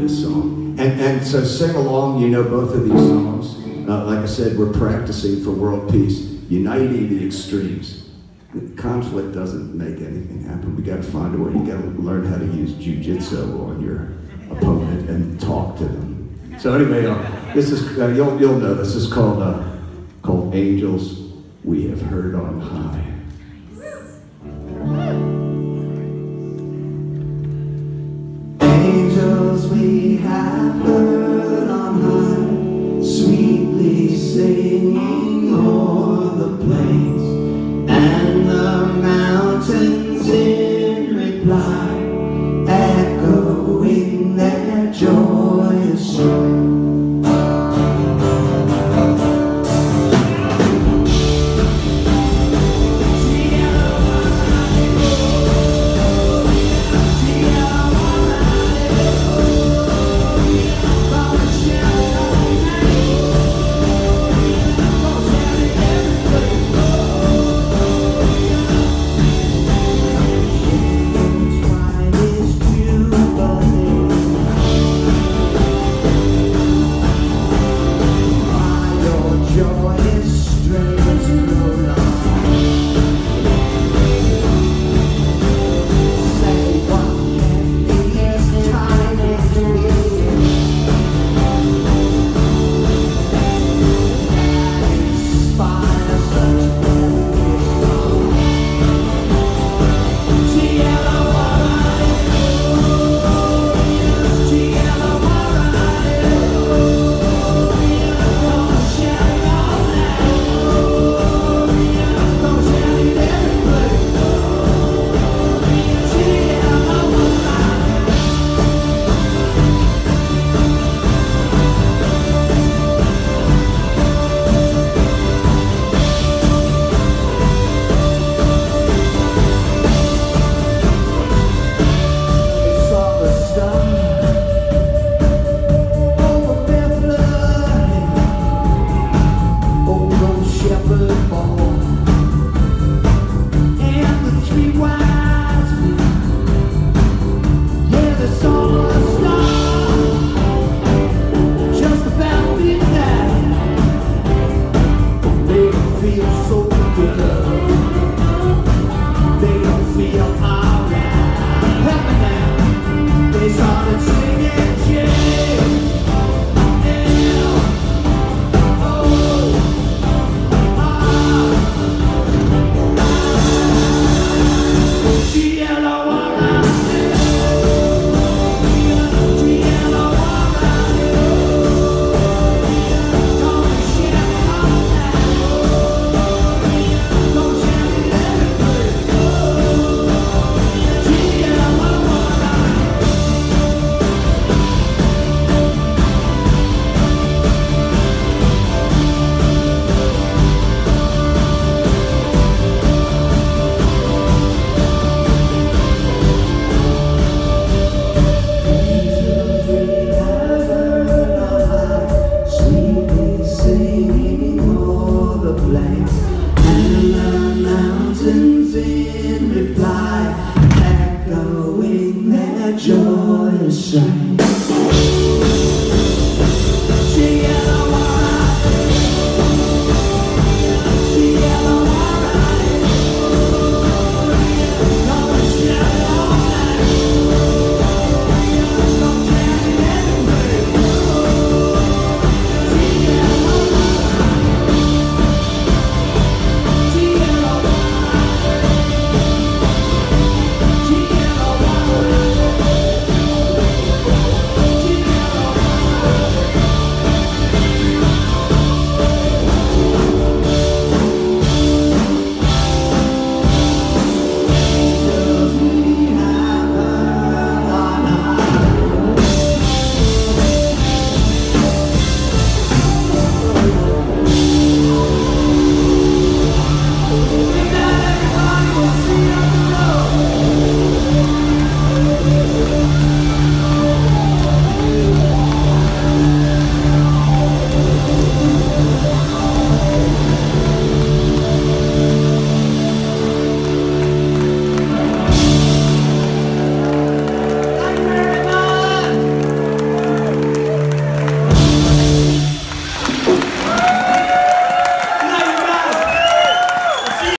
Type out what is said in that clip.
this song. And, and so sing along, you know both of these songs. Uh, like I said, we're practicing for world peace, uniting the extremes. Conflict doesn't make anything happen. We got to find a way. You got to learn how to use jujitsu on your opponent and talk to them. So anyway, uh, this is uh, you'll you'll know this is called uh, called Angels We Have Heard on High. started to Joyous shine.